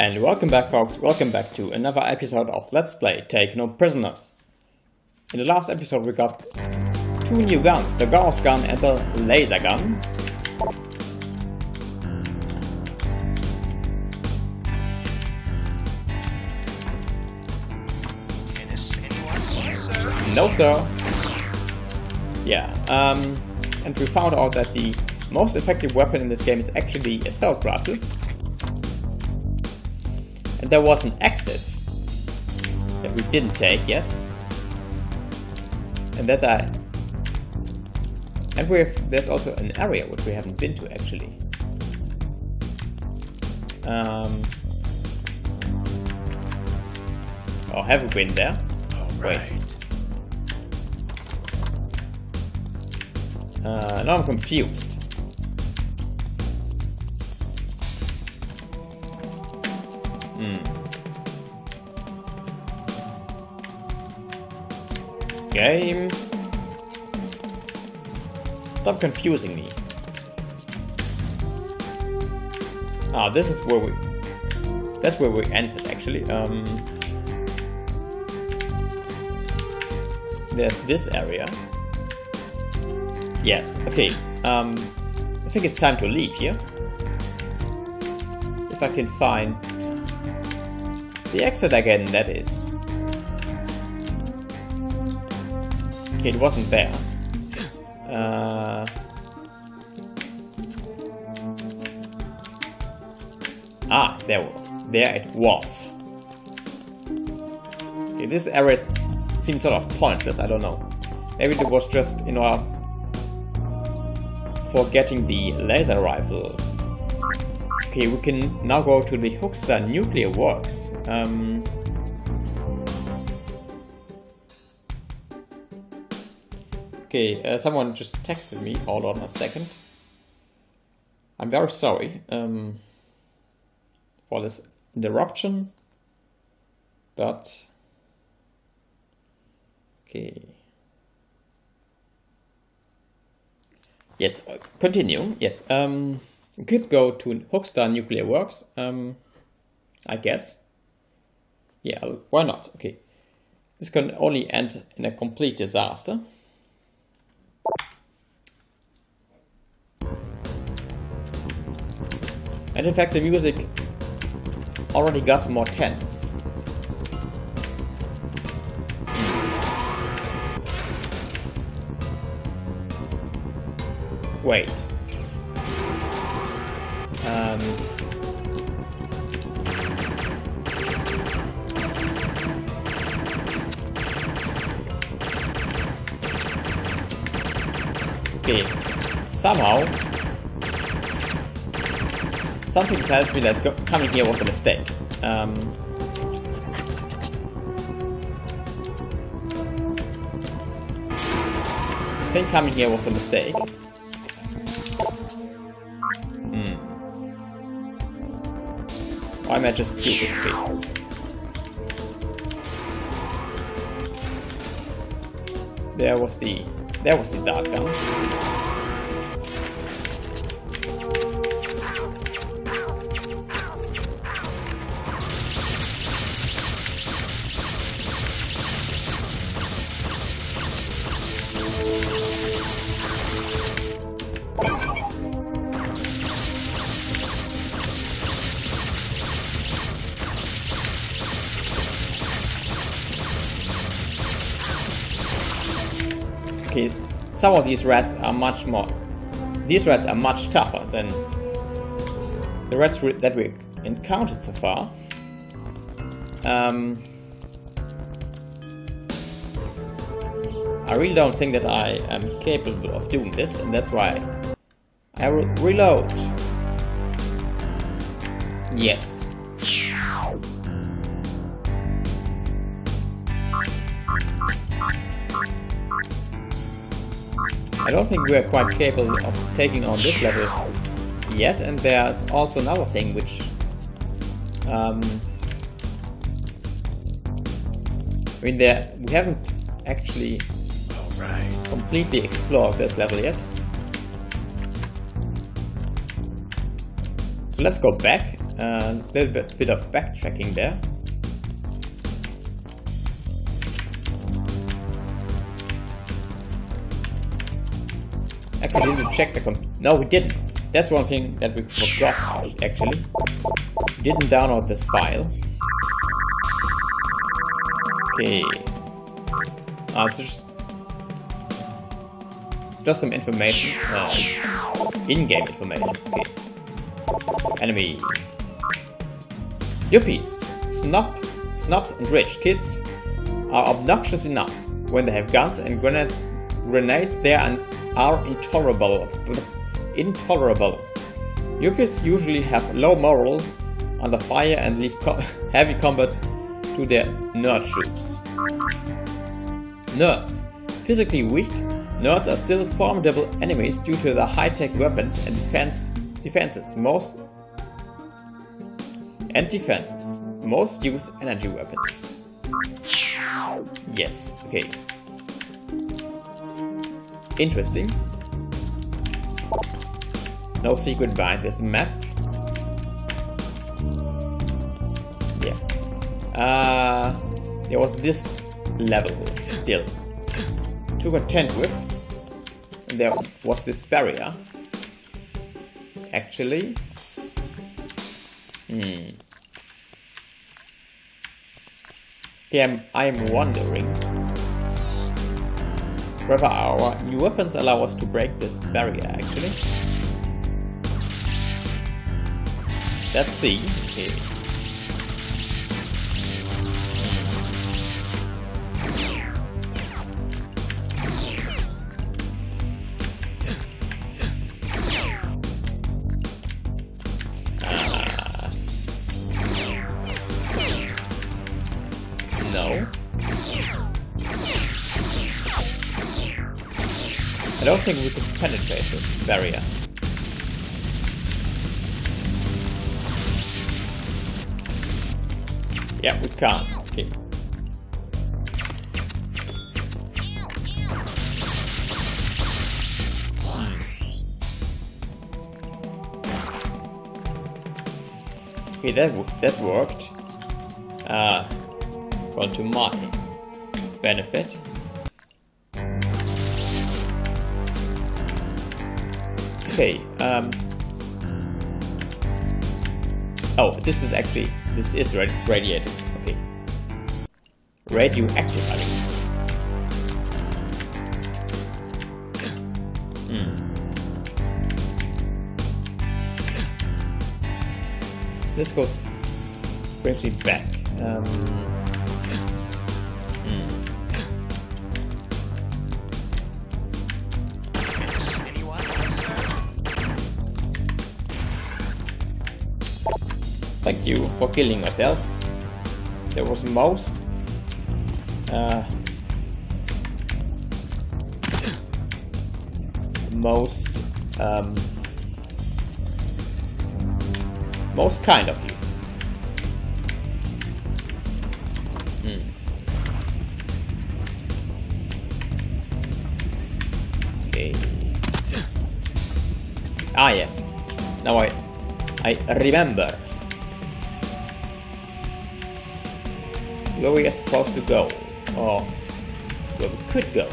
And welcome back folks, welcome back to another episode of Let's Play Take No Prisoners. In the last episode we got two new guns, the Gauss gun and the laser gun. No sir. Yeah, um, and we found out that the most effective weapon in this game is actually a assault rifle. And there was an exit that we didn't take yet. And that I... And we have, there's also an area which we haven't been to actually. Um, oh, have we been there? All right. Wait. Uh, now I'm confused. Hmm. Game. Stop confusing me. Ah, this is where we... That's where we entered, actually. Um, there's this area. Yes, okay. Um, I think it's time to leave here. If I can find the exit again, that is. Okay, it wasn't there. Uh, ah, there, there it was. Okay, this area seems sort of pointless, I don't know. Maybe it was just, you know, for getting the laser rifle. Okay, we can now go to the Hook-Star Nuclear Works. Um, okay, uh, someone just texted me. Hold on a second. I'm very sorry um, for this interruption, but okay. Yes, uh, continue. Yes, um, we could go to Hook-Star Nuclear Works, um, I guess. Yeah, why not? Okay. This can only end in a complete disaster. And in fact, the music already got more tense. Wait. Um, okay. Somehow, something tells me that coming here was a mistake. Um, I think coming here was a mistake. Why am just stupid? There was the there was the dart gun. Some of these rats are much more... These rats are much tougher than the rats that we encountered so far. Um, I really don't think that I am capable of doing this, and that's why I will reload. Yes. I don't think we are quite capable of taking on this level yet, and there's also another thing which... Um, I mean, there we haven't actually right. completely explored this level yet. So let's go back A little bit, bit of backtracking there. Actually, didn't check the com- No, we didn't. That's one thing that we forgot, actually. Didn't download this file. Okay. Uh, just... Just some information. Uh, in-game information. Okay. Enemy. Yuppies. Snub, snubs and rich kids are obnoxious enough. When they have guns and grenades, grenades there are, are intolerable. Intolerable. Yuppies usually have low moral under fire and leave co heavy combat to their nerd troops. Nerds. Physically weak, nerds are still formidable enemies due to their high-tech weapons and defense defenses. Most and defenses. Most use energy weapons. Yes, okay. Interesting. No secret behind this map. Yeah. Uh, there was this level still to contend with. There was this barrier. Actually. Hmm. Yeah, I'm, I'm wondering whether our new weapons allow us to break this barrier actually. Let's see. Okay. Think we can penetrate this barrier. Yeah, we can't. Okay. Okay, that that worked. Uh, well, to my benefit. Okay. Um. Oh, this is actually this is radi radiated. Okay. Radioactive. I mean. Hmm. This goes briefly back. Um, Thank you for killing yourself. There was most. Uh, most. Um, most kind of you. Hmm. Okay. Ah yes. Now I I remember. Where we are supposed to go. Or where we could go.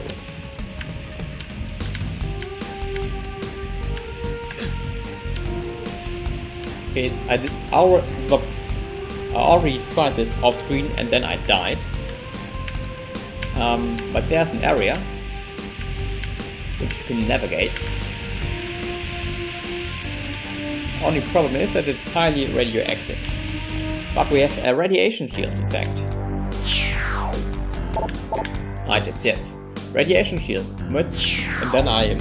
I did our. I already tried this off screen and then I died. Um, but there's an area which you can navigate. Only problem is that it's highly radioactive. But we have a radiation shield, in fact. Items, yes. Radiation shield, Mütz, and then I am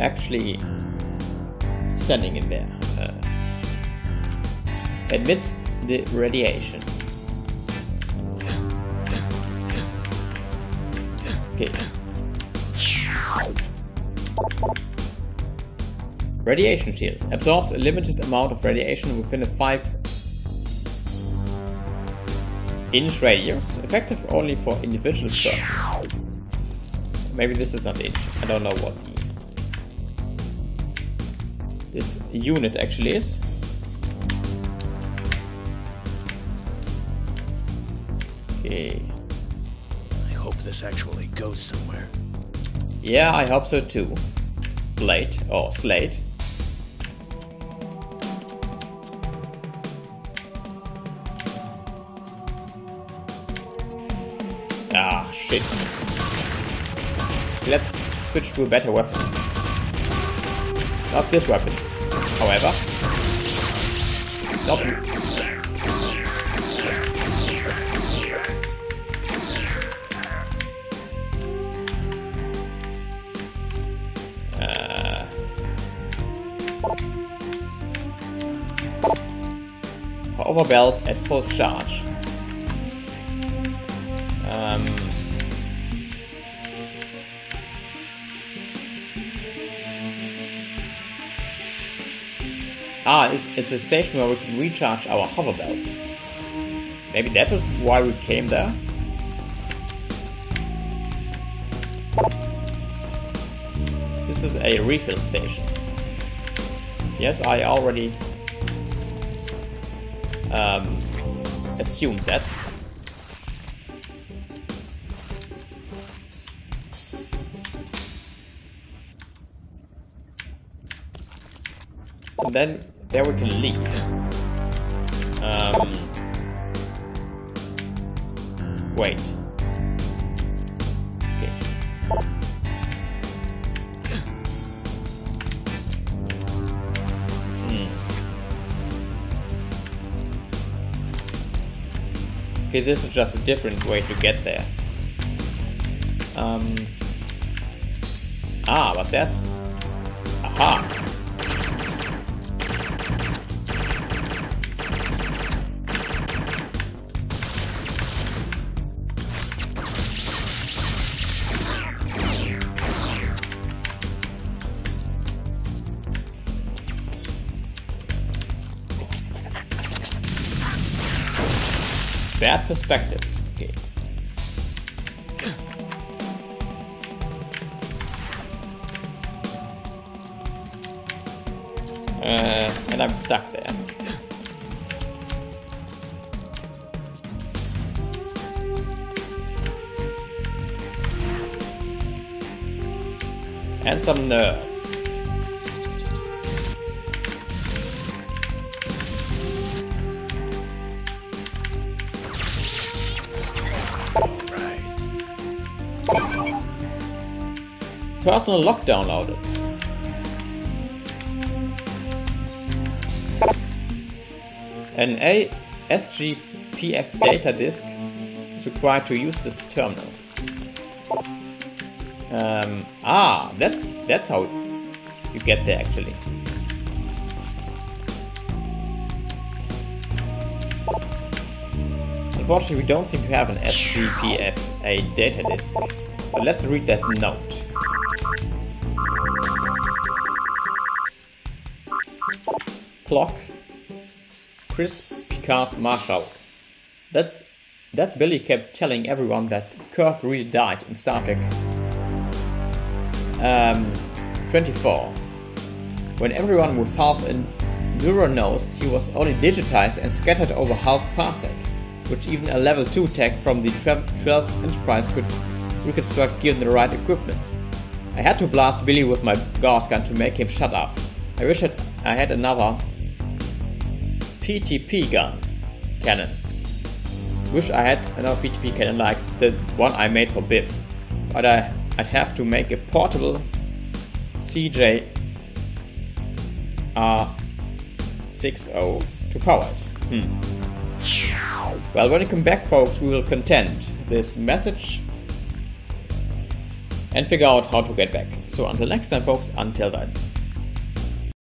actually standing in there uh, amidst the radiation. Okay. Radiation shield absorbs a limited amount of radiation within a 5 inch radius, effective only for individual persons. maybe this is not inch. I don't know what the, this unit actually is. Okay. This actually goes somewhere. Yeah, I hope so too. Blade or slate. Ah, shit. Let's switch to a better weapon. Not this weapon, however. Not. Power belt at full charge. Um, ah, it's, it's a station where we can recharge our hover belt. Maybe that was why we came there? This is a refill station. Yes, I already um, assumed that. And then there we can leave. Um, wait. Okay, this is just a different way to get there. Um. Ah, what's this? Aha! Bad perspective. Okay. Uh, and I'm stuck there. And some nerds. Personal lockdown loaded. An ASGPF data disk is required to use this terminal. Um, ah, that's that's how you get there actually. Unfortunately, we don't seem to have an SGPF, a data disk. But let's read that note. Plock, Chris Picard Marshall. That's that Billy kept telling everyone that Kirk really died in Star Trek. Um, 24. When everyone with half a neuron knows he was only digitized and scattered over half parsec, which even a level 2 tech from the 12th Enterprise could reconstruct given the right equipment. I had to blast Billy with my Gauss gun to make him shut up. I wish I had another PTP gun cannon. Wish I had another PTP cannon like the one I made for Biff. But I, I'd have to make a portable CJ R60 to power it. Hmm. Well, when you come back, folks, we will contend this message and figure out how to get back. So until next time, folks, until then.